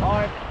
Time.